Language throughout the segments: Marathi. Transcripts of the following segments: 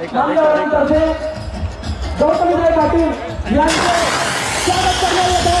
मान्यवरांतर्फे गौतमीताई पाटील यांचे स्वागत करण्यात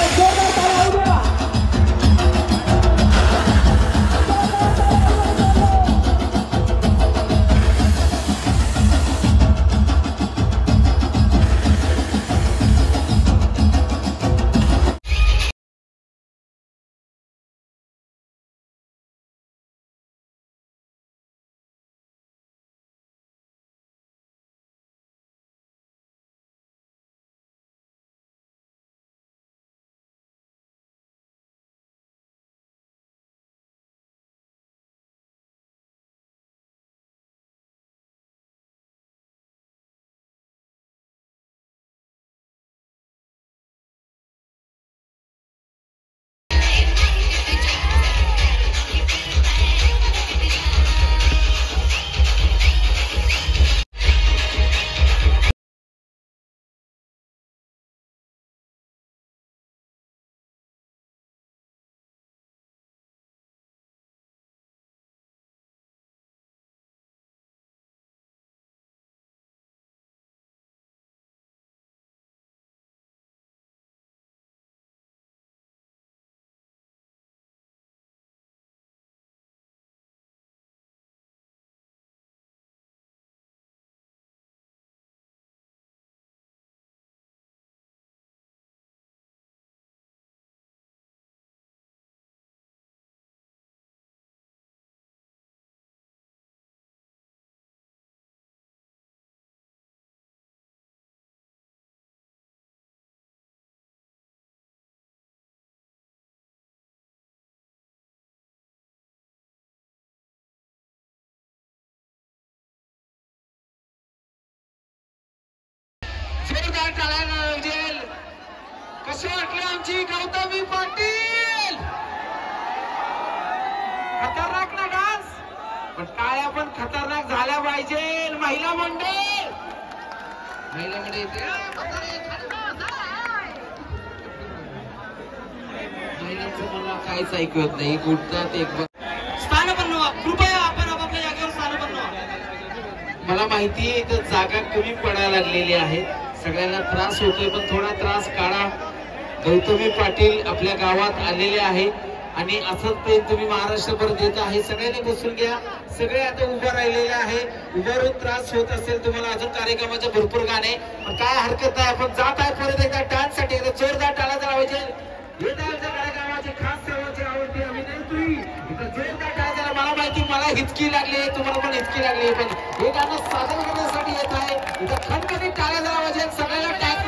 टाळ्या म्हणजे कशी वाटली आमची गौतमी पाटील? खतरनाक ना डान्स? पण टाळ्या पण खतरनाक झाल्या पाहिजे? महिला मंडळ. महिला मंडळ येते महिलांचं मला काहीच ऐकू येत नाही कुठतात एक स्थान बनवा कृपया आपण आपापल्या जागेवर स्थान बनवा मला माहिती आहे इथं जागा कमी पडायला लागलेली आहे. सगळ्यांना त्रास होतोय पण थोडा त्रास काढा. गौतमी पाटील आपल्या गावात आलेले आहे आणि असंच ते तुम्ही महाराष्ट्रभर देत आहे. सगळ्यांनी बसून घ्या. सगळे आता उभं राहिलेले आहे. उभारून त्रास होत असेल तुम्हाला अजून कार्यक्रमाचे भरपूर गाणे. काय हरकत नाही आपण जात आहे परत एकदा डान्ससाठी. एकदा जोरदार टाळा जरा पाहिजे हिचकी लागली आहे तुम्हाला पण हिचकी लागली. आहे पण हे गाणं सादर करण्यासाठी येत आहे. इथं खणखणीत टाळ्या जरा वाजेल सगळ्याला टॅक्स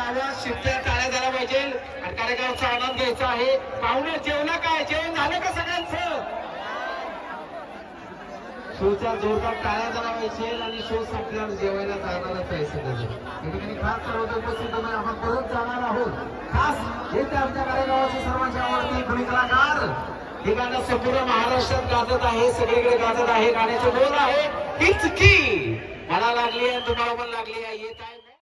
आवाज शिट्ट्या टाळ्या झाल्या पाहिजे. आणि कार्यक्रमाचा आनंद घ्यायचा आहे. पाहुणे जेवला काय? जेवण झालं का सगळ्यांचं? शोच्या जोरदार टाळ्या झाला पाहिजे आणि शो संपल्यावर जेवायला जाणारच आहे सगळं या ठिकाणी खास सर्व उपस्थित होणार आपण परत जाणार आहोत. खास हे ते आमच्या कार्यक्रमाचे सर्वांच्या आवडते खुणी कलाकार. हे गाणं संपूर्ण महाराष्ट्रात गाजत आहे. सगळीकडे गाजत आहे. गाण्याचं बोल आहे. हिचकी मला लागली आहे तुम्हाला पण लागली आहे.